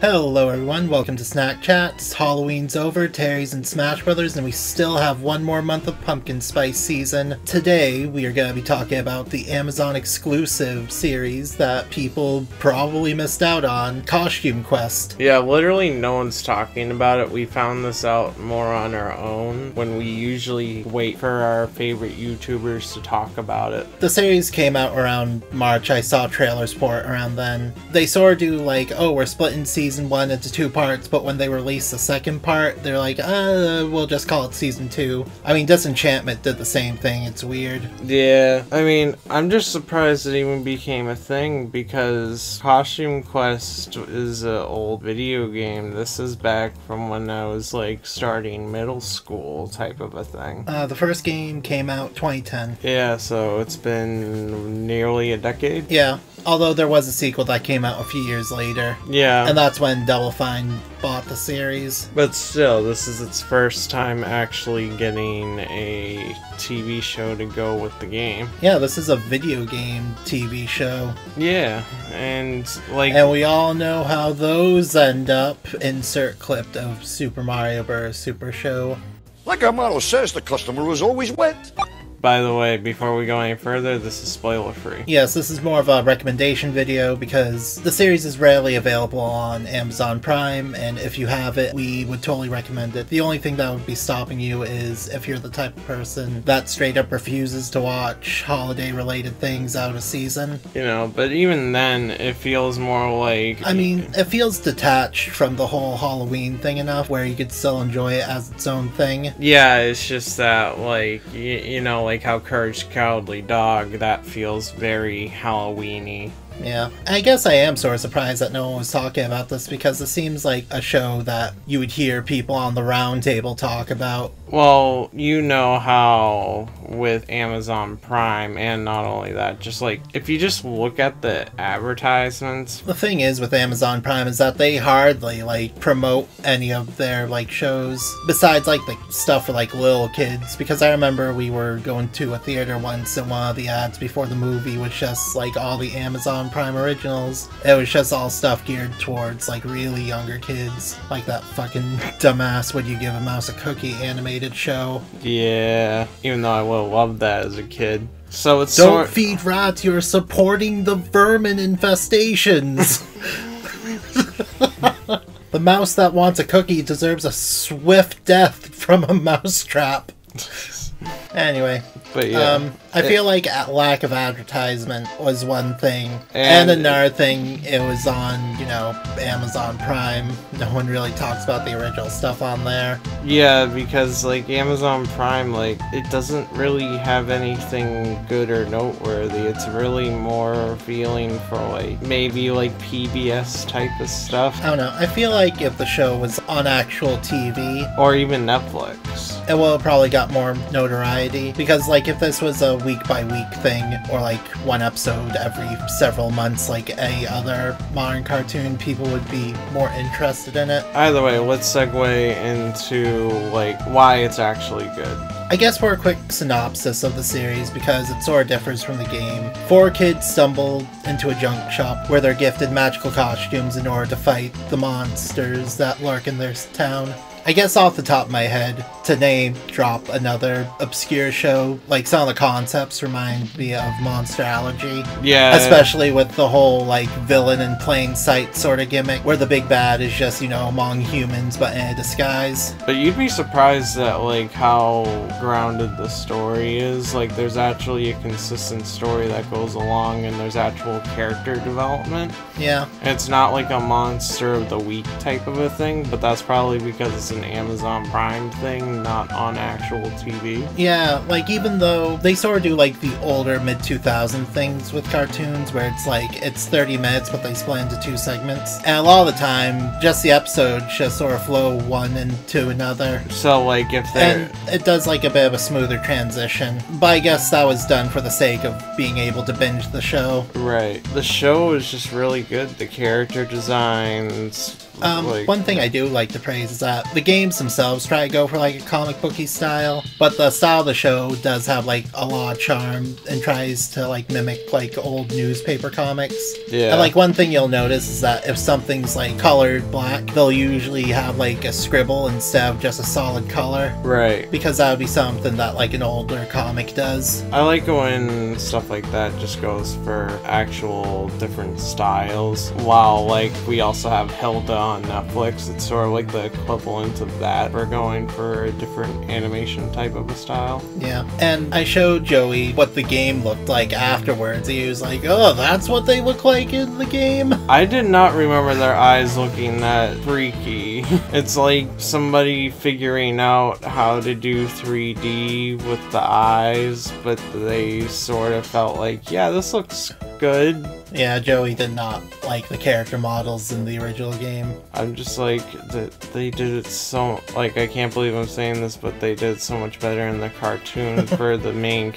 Hello everyone, welcome to Snack Chats. Halloween's over, Terry's and Smash Brothers, and we still have one more month of pumpkin spice season. Today we are going to be talking about the Amazon exclusive series that people probably missed out on, Costume Quest. Yeah, literally no one's talking about it. We found this out more on our own when we usually wait for our favorite YouTubers to talk about it. The series came out around March, I saw trailers for it around then. They sort of do like, oh, we're splitting season one into two parts, but when they release the second part, they're like, uh, we'll just call it season two. I mean, Disenchantment did the same thing. It's weird. Yeah, I mean, I'm just surprised it even became a thing because Costume Quest is an old video game. This is back from when I was like starting middle school type of a thing. Uh, the first game came out 2010. Yeah, so it's been nearly a decade. Yeah, although there was a sequel that came out a few years later. Yeah. And that's when Double Fine bought the series. But still, this is its first time actually getting a TV show to go with the game. Yeah, this is a video game TV show. Yeah, and like. And we all know how those end up. Insert clip of Super Mario Bros. Super Show. Like our motto says, the customer is always wet. By the way, before we go any further, this is spoiler free. Yes, this is more of a recommendation video because the series is rarely available on Amazon Prime, and if you have it, we would totally recommend it. The only thing that would be stopping you is if you're the type of person that straight up refuses to watch holiday related things out of season. You know, but even then, it feels more like. I mean, it feels detached from the whole Halloween thing enough where you could still enjoy it as its own thing. Yeah, it's just that, like, you, you know, like how Courage Cowardly Dog, that feels very Halloweeny. Yeah. I guess I am sort of surprised that no one was talking about this because it seems like a show that you would hear people on the round table talk about. Well, you know how with Amazon Prime, and not only that, just like if you just look at the advertisements. The thing is with Amazon Prime is that they hardly like promote any of their like shows besides like the stuff for like little kids. Because I remember we were going to a theater once and one of the ads before the movie was just like all the Amazon Prime originals. It was just all stuff geared towards like really younger kids, like that fucking dumbass "Would You Give a Mouse a Cookie" animated show. Yeah, even though I would have loved that as a kid. So it's Don't sort feed rats. You're supporting the vermin infestations. the mouse that wants a cookie deserves a swift death from a mousetrap. Anyway, but yeah. um, I It- feel like lack of advertisement was one thing, And- and, another thing, it was on you know Amazon Prime. No one really talks about the original stuff on there. Yeah, because like Amazon Prime, like it doesn't really have anything good or noteworthy. It's really more feeling for like maybe like PBS type of stuff I don't know. I feel like if the show was on actual TV, or even Netflix. it would have probably got more notoriety because like if this was a week by week thing or like one episode every several months like any other modern cartoon people would be more interested in it. Either way, let's segue into like why it's actually good. i guess for a quick synopsis of the series because it sort of differs from the game. Four kids stumble into a junk shop where they're gifted magical costumes in order to fight the monsters that lurk in their town I guess off the top of my head, to name drop another obscure show, like some of the concepts remind me of Monster Allergy. Yeah, Especially with the whole like villain in plain sight sort of gimmick, where the big bad is just, you know, among humans but in a disguise. But you'd be surprised at like how grounded the story is. Like there's actually a consistent story that goes along and there's actual character development. Yeah. It's not like a monster of the week type of a thing, but that's probably because it's an Amazon Prime thing, not on actual TV. Yeah, like even though they sort of do like the older mid 2000 things with cartoons where it's like it's 30 minutes but they split into two segments. And a lot of the time, just the episodes just sort of flow one into another. So like if they're And it does like a bit of a smoother transition. But I guess that was done for the sake of being able to binge the show. right, the show is just really good. The character designs, Um, Like- one thing I do like to praise is that the games themselves try to go for like a comic booky style, but the style of the show does have like a lot of charm and tries to like mimic like old newspaper comics. Yeah. And like one thing you'll notice is that if something's like colored black, they'll usually have like a scribble instead of just a solid color. Right. Because that would be something that like an older comic does. I like when stuff like that just goes for actual different styles. While like we also have Hilda on Netflix, it's sort of like the equivalent of that. We're going for a different animation type of a style. Yeah. And I showed Joey what the game looked like afterwards. He was like, oh, that's what they look like in the game. I did not remember their eyes looking that freaky. It's like somebody figuring out how to do 3D with the eyes, but they sort of felt like, yeah, this looks good. Yeah, Joey did not like the character models in the original game. I'm just like that they did it so like I can't believe I'm saying this, but they did so much better in the cartoon for the main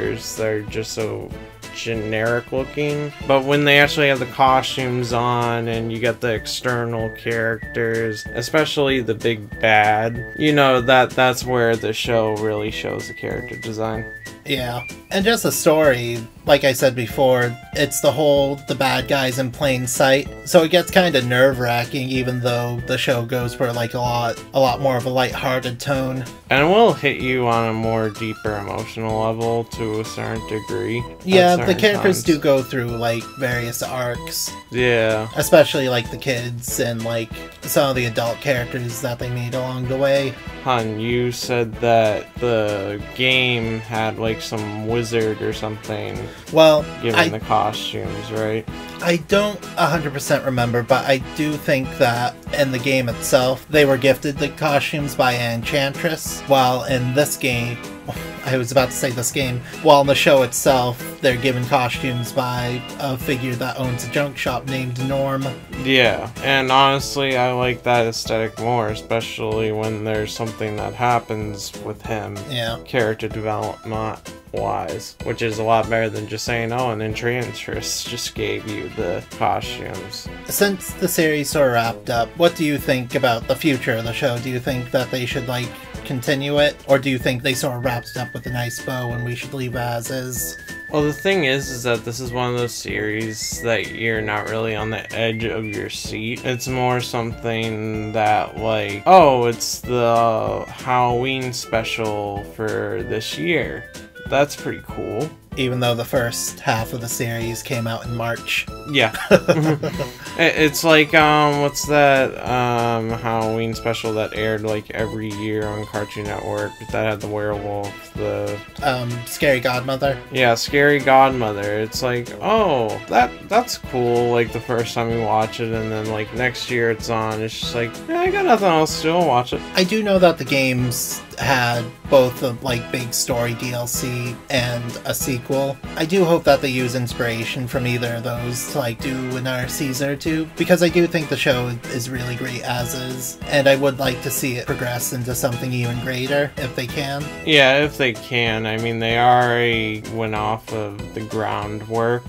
characters. They're just so generic looking. But when they actually have the costumes on and you get the external characters, especially the big bad, you know that that's where the show really shows the character design. Yeah. And just the story, like I said before, it's the whole the bad guys in plain sight. So it gets kind of nerve-wracking even though the show goes for like a lot a lot more of a light-hearted tone. And will hit you on a more deeper emotional level to a certain degree. Yeah, the characters times. do go through like various arcs, Yeah. especially like the kids and like some of the adult characters that they meet along the way. Hun, you said that the game had like some wizard or something Well, given I the costumes, right? I don't 100% remember, but I do think that in the game itself, they were gifted the costumes by an enchantress, while in this game, I was about to say this game, while in the show itself, they're given costumes by a figure that owns a junk shop named Norm. Yeah, and honestly, I like that aesthetic more, especially when there's something that happens with him, Yeah. character development wise, which is a lot better than just saying, oh, an enchantress just gave you the costumes. Since the series sort of wrapped up, what do you think about the future of the show? Do you think that they should, like, continue it? Or do you think they sort of wrapped it up with a nice bow and we should leave as is? Well, the thing is, is that this is one of those series that you're not really on the edge of your seat. It's more something that, like, oh, it's the Halloween special for this year. That's pretty cool. even though the first half of the series came out in March. Yeah. It's like, um, what's that, um, Halloween special that aired, like, every year on Cartoon Network that had the werewolf, the Um, Scary Godmother. Yeah, Scary Godmother. It's like, oh, that that's cool. Like the first time you watch it, and then like next year it's on. It's just like, eh, I got nothing else to do. I'll watch it. I do know that the games had both a like big story DLC and a sequel. I do hope that they use inspiration from either of those to like do another season or two because I do think the show is really great as is, and I would like to see it progress into something even greater if they can. Yeah, if they can. I mean, they already went off of the groundwork,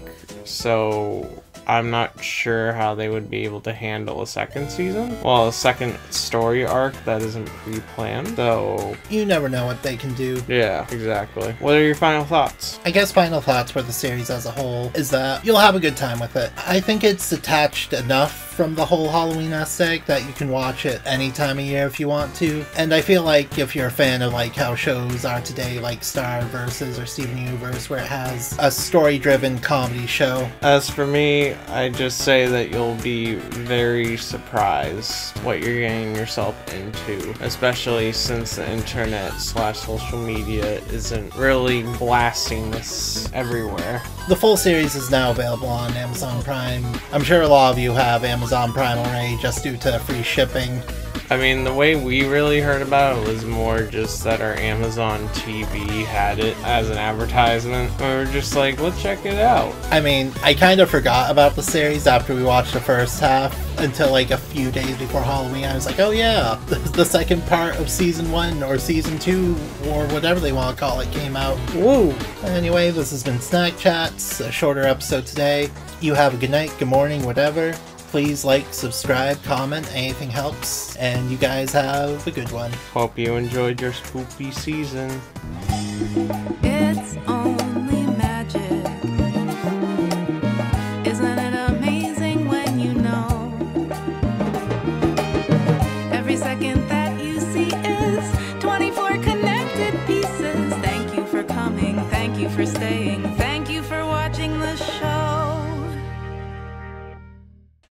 so I'm not sure how they would be able to handle a second season. Well, a second story arc that isn't pre-planned. So You never know what they can do. yeah, exactly. What are your final thoughts? I guess final thoughts for the series as a whole is that you'll have a good time with it. I think it's detached enough from the whole Halloween aesthetic that you can watch it any time of year if you want to. And I feel like if you're a fan of like how shows are today, like Star Versus or Steven Universe, where it has a story-driven comedy show, As for me, I just say that you'll be very surprised what you're getting yourself into, especially since the internet slash social media isn't really blasting this everywhere. the full series is now available on Amazon Prime. I'm sure a lot of you have Amazon Prime already just due to free shipping. I mean, the way we really heard about it was more just that our Amazon TV had it as an advertisement. We were just like, let's check it out. I mean, I kind of forgot about the series after we watched the first half until like a few days before Halloween. I was like, oh yeah, the, the second part of season one or season two or whatever they want to call it came out. Woo! Anyway, this has been Snack Chats, a shorter episode today. You have a good night, good morning, whatever. Please like, subscribe, comment, anything helps. And you guys have a good one. Hope you enjoyed your spoopy season.